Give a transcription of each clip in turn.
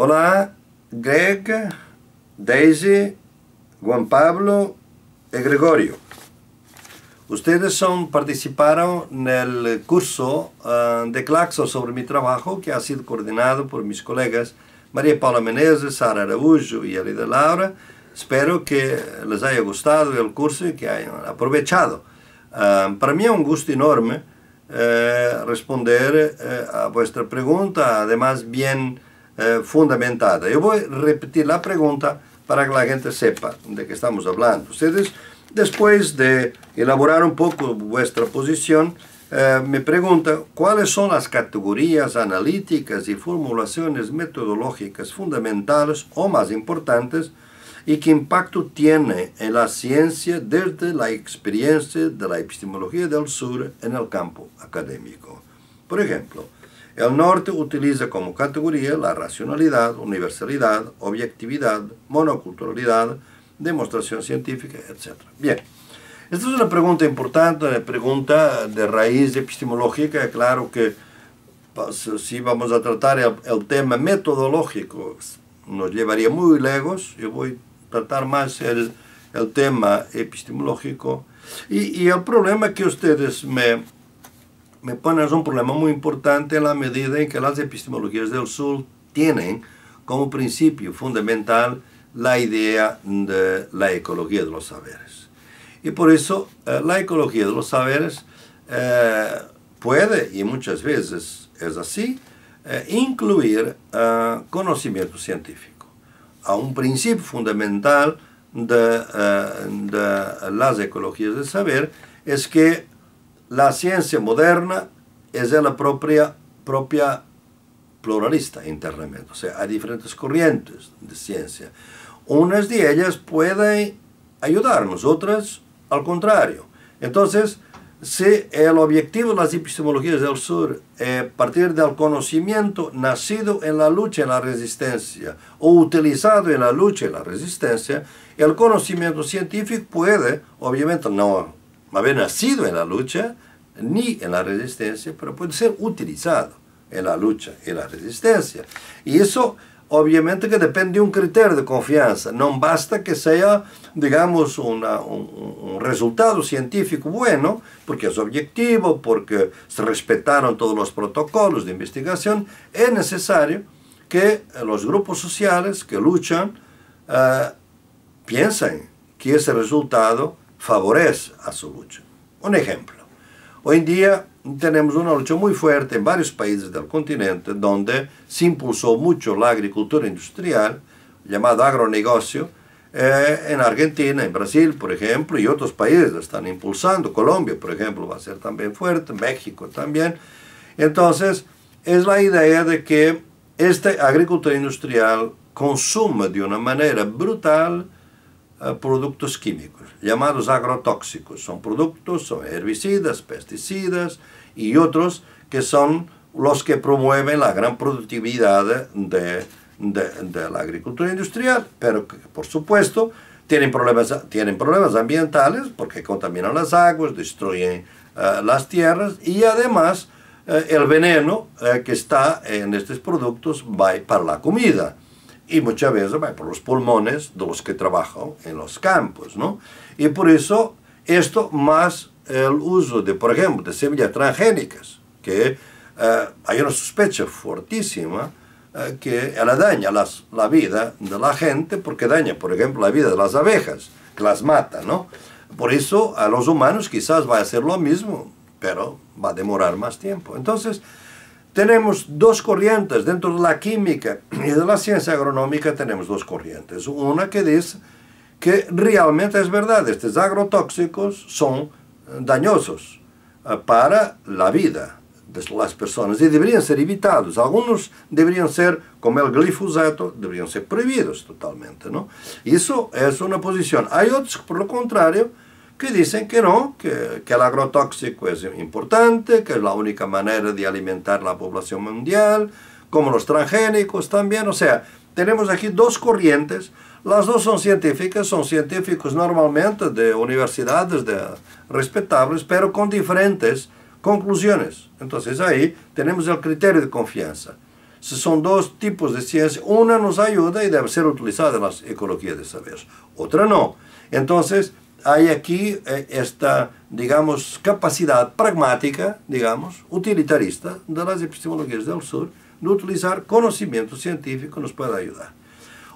Hola, Greg, Daisy, Juan Pablo y Gregorio. Ustedes son, participaron en el curso ah, de Claxo sobre mi trabajo que ha sido coordinado por mis colegas María Paula Menezes, Sara Araújo y Elida Laura. Espero que les haya gustado el curso y que hayan aprovechado. Ah, para mí es un gusto enorme eh, responder eh, a vuestra pregunta, además bien eh, fundamentada. Yo voy a repetir la pregunta para que la gente sepa de qué estamos hablando. Ustedes, después de elaborar un poco vuestra posición, me preguntan cuáles son las categorías analíticas y formulaciones metodológicas fundamentales o más importantes y qué impacto tiene en la ciencia desde la experiencia de la epistemología del sur en el campo académico. Por ejemplo, el norte utiliza como categoría la racionalidad, universalidad, objetividad, monoculturalidad, demostración científica, etc. Bien, esta es una pregunta importante, una pregunta de raíz epistemológica. Claro que pues, si vamos a tratar el, tema metodológico, nos llevaría muy lejos. Yo voy tratar más el, el tema epistemológico. Y, y, el problema que ustedes me, me ponen es un problema muy importante en la medida en que las epistemologías del sur tienen como principio fundamental la idea de la ecología de los saberes. Y por eso eh, la ecología de los saberes eh, puede, y muchas veces es así, eh, incluir conocimiento científico a un principio fundamental de, las ecologías del saber es que la ciencia moderna es la propia, propia pluralista internamente, o sea, hay diferentes corrientes de ciencia. Unas de ellas pueden ayudarnos, otras al contrario. Entonces, si el objetivo de las epistemologías del sur es partir del conocimiento nacido en la lucha y la resistencia o utilizado en la lucha y la resistencia, el conocimiento científico puede, obviamente, no haber nacido en la lucha ni en la resistencia, pero puede ser utilizado en la lucha y la resistencia. Y eso obviamente que depende de un criterio de confianza. No basta que sea, digamos, una, un, resultado científico bueno, porque es objetivo, porque se respetaron todos los protocolos de investigación. Es necesario que los grupos sociales que luchan uh, piensen que ese resultado favorece a su lucha. Un ejemplo. Hoy en día tenemos una lucha muy fuerte en varios países del continente donde se impulsó mucho la agricultura industrial, llamado agronegocio, eh, en Argentina, en Brasil, por ejemplo, y otros países están impulsando. Colombia, por ejemplo, va a ser también fuerte, México también. Entonces, es la idea de que esta agricultura industrial consume de una manera brutal productos químicos, llamados agrotóxicos. Son productos, son herbicidas, pesticidas, y otros que son los que promueven la gran productividad de, de, la agricultura industrial, pero que por supuesto tienen problemas, tienen problemas ambientales porque contaminan las aguas, destruyen eh, las tierras y además eh, el veneno eh, que está en estos productos va para la comida y muchas veces por los pulmones de los que trabajan en los campos, ¿no? Y por eso esto más el uso de, por ejemplo, de semillas transgénicas, que eh, hay una sospecha fortísima eh, que daña las, la vida de la gente porque daña, por ejemplo, la vida de las abejas, que las mata, ¿no? Por eso a los humanos quizás va a ser lo mismo, pero va a demorar más tiempo. Entonces, tenemos dos corrientes dentro de la química y de la ciencia agronómica tenemos dos corrientes. Una que dice que realmente es verdad, estos agrotóxicos son dañosos eh, para la vida de las personas y deberían ser evitados. Algunos deberían ser, como el glifosato, deberían ser prohibidos totalmente. ¿no? Eso es una posición. Hay otros, por lo contrario, que dicen que no, que, que el agrotóxico es importante, que es la única manera de alimentar la población mundial, como los transgénicos también. O sea, tenemos aquí dos corrientes las dos son científicas, son científicos normalmente de universidades de respetables, pero con diferentes conclusiones. Entonces ahí tenemos el criterio de confianza. si son dos tipos de ciencia, una nos ayuda y debe ser utilizada en las ecologías de saber, otra no. Entonces, hay aquí eh, esta, digamos, capacidad pragmática, digamos, utilitarista de las epistemologías del sur de utilizar conocimiento científico nos pueda ayudar.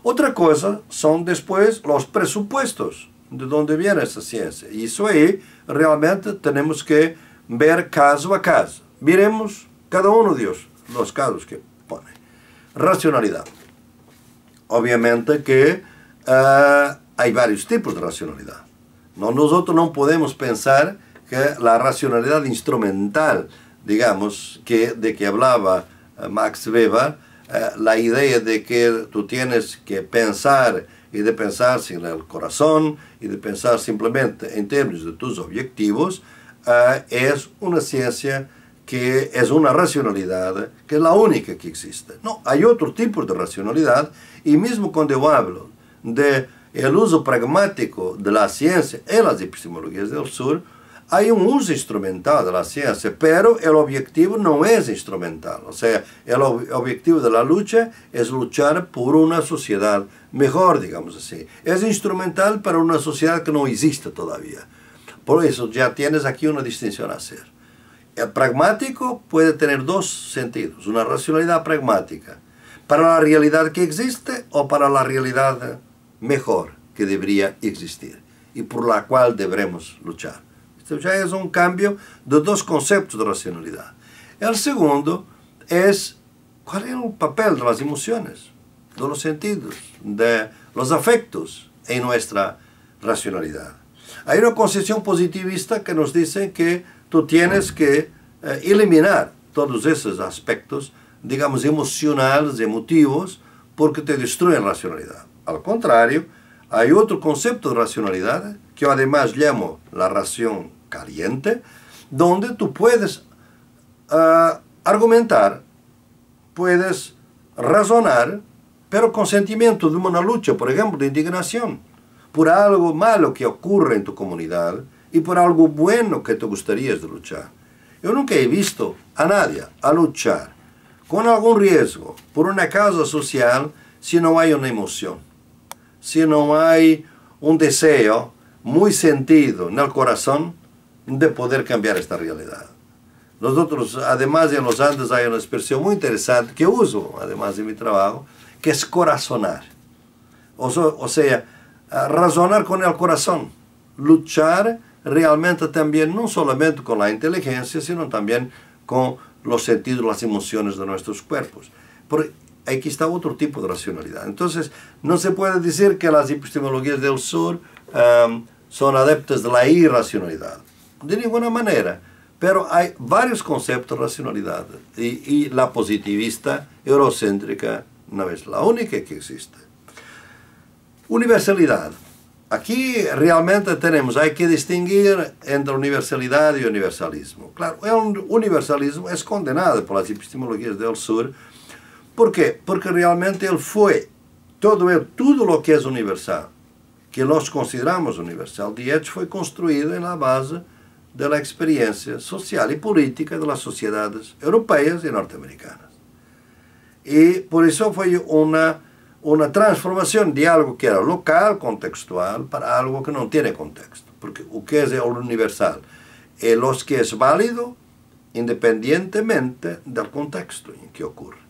Otra cosa son después los presupuestos de dónde viene esa ciencia. Y eso ahí realmente tenemos que ver caso a caso. Miremos cada uno de los casos que pone. Racionalidad. Obviamente que uh, hay varios tipos de racionalidad. No, nosotros no podemos pensar que la racionalidad instrumental, digamos, que, de que hablaba uh, Max Weber, uh, la idea de que tú tienes que pensar y de pensar sin el corazón y de pensar simplemente en términos de tus objetivos, uh, es una ciencia que es una racionalidad que es la única que existe. No, hay otro tipo de racionalidad y mismo cuando yo hablo de el uso pragmático de la ciencia en las epistemologías del sur, hay un uso instrumental de la ciencia, pero el objetivo no es instrumental. O sea, el objetivo de la lucha es luchar por una sociedad mejor, digamos así. Es instrumental para una sociedad que no existe todavía. Por eso ya tienes aquí una distinción a hacer. El pragmático puede tener dos sentidos, una racionalidad pragmática, para la realidad que existe o para la realidad mejor que debería existir y por la cual debemos luchar. Esto ya es un cambio de dos conceptos de racionalidad. El segundo es cuál es el papel de las emociones, de los sentidos, de los afectos en nuestra racionalidad. Hay una concepción positivista que nos dice que tú tienes que eh, eliminar todos esos aspectos, digamos, emocionales, emotivos, porque te destruyen la racionalidad. Al contrario, hay otro concepto de racionalidad que yo además llamo la ración caliente, donde tú puedes uh, argumentar, puedes razonar, pero con sentimiento de una lucha, por ejemplo, de indignación, por algo malo que ocurre en tu comunidad y por algo bueno que te gustaría de luchar. Yo nunca he visto a nadie a luchar con algún riesgo por una causa social si no hay una emoción si no hay un deseo muy sentido en el corazón de poder cambiar esta realidad. Nosotros, además en los Andes hay una expresión muy interesante que uso, además de mi trabajo, que es corazonar. O, sea, razonar con el corazón, luchar realmente también, no solamente con la inteligencia, sino también con los sentidos, las emociones de nuestros cuerpos aquí está otro tipo de racionalidad. Entonces, no se puede decir que las epistemologías del sur um, son adeptas de la irracionalidad. De ninguna manera. Pero hay varios conceptos de racionalidad. Y, y la positivista eurocéntrica no es la única que existe. Universalidad. Aquí realmente tenemos, hay que distinguir entre universalidad y universalismo. Claro, el universalismo es condenado por las epistemologías del sur ¿Por qué? Porque realmente él fue todo, el, todo lo que es universal, que nós consideramos universal, de hecho foi construído na base da experiência social e política das sociedades europeias e norte-americanas. E por isso foi uma, uma transformação de algo que era local, contextual, para algo que não tem contexto. Porque o que é universal? É o que é válido independientemente do contexto em que ocorre.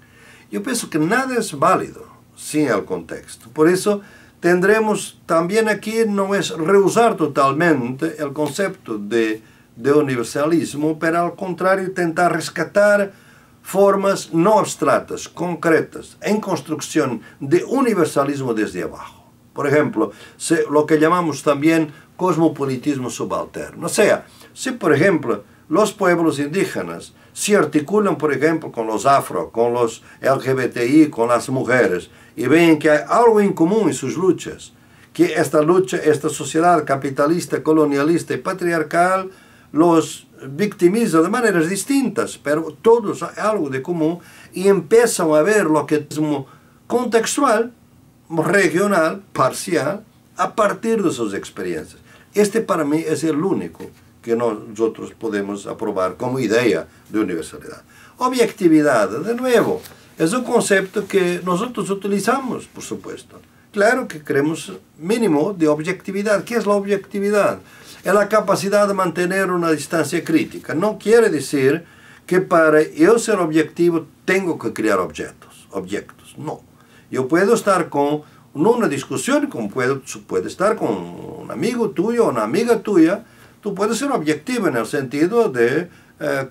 Yo pienso que nada es válido sin el contexto. Por eso tendremos también aquí, no es rehusar totalmente el concepto de, de universalismo, pero al contrario intentar rescatar formas no abstractas, concretas, en construcción de universalismo desde abajo. Por ejemplo, lo que llamamos también cosmopolitismo subalterno. O sea, si por ejemplo los pueblos indígenas se articulan, por ejemplo, con los afro, con los LGBTI, con las mujeres, y ven que hay algo en común en sus luchas, que esta lucha, esta sociedad capitalista, colonialista y patriarcal los victimiza de maneras distintas, pero todos hay algo de común y empiezan a ver lo que es contextual, regional, parcial, a partir de sus experiencias. Este para mí es el único que nosotros podemos aprobar como idea de universalidad. Objetividad, de nuevo, es un concepto que nosotros utilizamos, por supuesto. Claro que queremos mínimo de objetividad. ¿Qué es la objetividad? Es la capacidad de mantener una distancia crítica. No quiere decir que para yo ser objetivo tengo que crear objetos. objetos. No. Yo puedo estar con una discusión, como puedo, puede estar con un amigo tuyo una amiga tuya, tú puedes ser objetivo en el sentido de eh,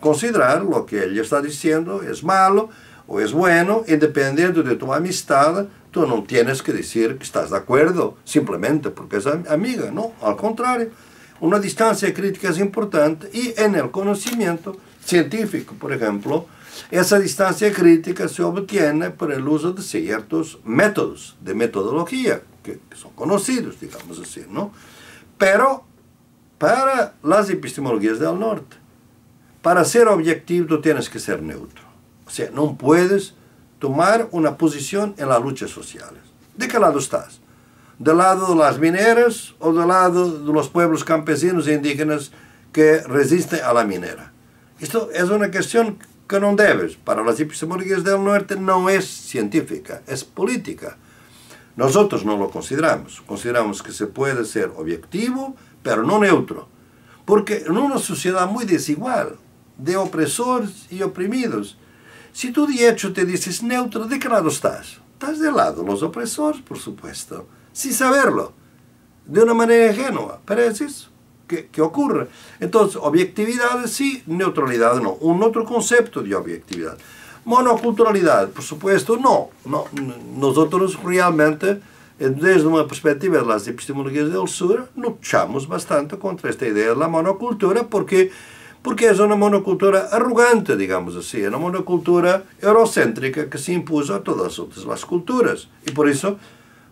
considerar lo que ella está diciendo es malo o es bueno, independiente de tu amistad, tú no tienes que decir que estás de acuerdo simplemente porque es amiga, no, al contrario. Una distancia crítica es importante y en el conocimiento científico, por ejemplo, esa distancia crítica se obtiene por el uso de ciertos métodos de metodología que, que son conocidos, digamos así, ¿no? Pero para las epistemologías del norte, para ser objetivo tú tienes que ser neutro. O sea, no puedes tomar una posición en las luchas sociales. ¿De qué lado estás? ¿Del lado de las mineras o del lado de los pueblos campesinos e indígenas que resisten a la minera? Esto es una cuestión que no debes. Para las epistemologías del norte no es científica, es política. Nosotros no lo consideramos. Consideramos que se puede ser objetivo, pero no neutro. Porque en una sociedad muy desigual, de opresores y oprimidos, si tú de hecho te dices neutro, ¿de qué lado estás? Estás del lado de los opresores, por supuesto, sin saberlo, de una manera ingenua, pero que, que ocurre. Entonces, objetividad sí, neutralidad no. Un otro concepto de objetividad. Monoculturalidad, por supuesto, no. no. Nosotros realmente, desde una perspectiva de las epistemologías del sur, luchamos bastante contra esta idea de la monocultura porque porque es una monocultura arrogante, digamos así, una monocultura eurocéntrica que se impuso a todas las culturas. Y por eso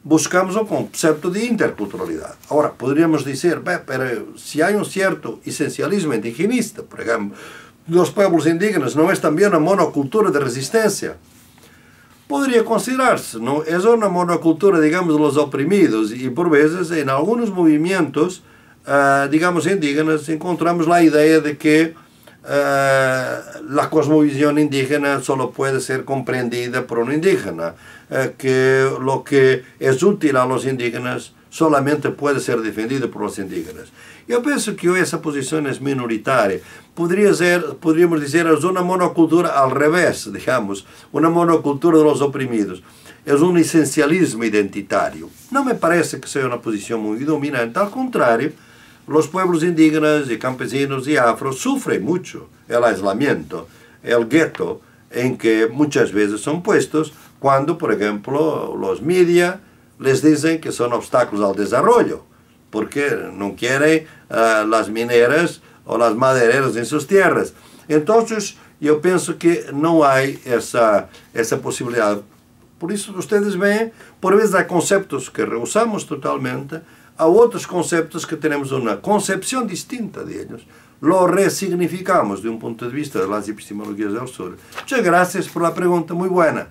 buscamos un concepto de interculturalidad. Ahora, podríamos decir, pero si hay un cierto esencialismo indigenista, por ejemplo, los pueblos indígenas no es también una monocultura de resistencia. Podría considerarse, ¿no? Es una monocultura, digamos, de los oprimidos y por veces en algunos movimientos uh, digamos, indígenas, encontramos la idea de que uh, la cosmovisión indígena solo puede ser comprendida por un indígena, uh, que lo que es útil a los indígenas solamente puede ser defendido por los indígenas. Yo pienso que esa posición es minoritaria. Podríamos decir, es una monocultura al revés, digamos, una monocultura de los oprimidos. Es un esencialismo identitario. No me parece que sea una posición muy dominante, al contrario, los pueblos indígenas y campesinos y afros sufren mucho el aislamiento, el gueto en que muchas veces son puestos cuando, por ejemplo, los media les dicen que son obstáculos al desarrollo, porque no quieren uh, las mineras o las madereras en sus tierras. Entonces, yo pienso que no hay esa, esa posibilidad. Por eso ustedes ven, por vez hay conceptos que rehusamos totalmente, a outros conceptos que temos uma concepção distinta deles. Lo resignificamos de um ponto de vista das epistemologias del sur. Muchas gracias por la pregunta, muy buena.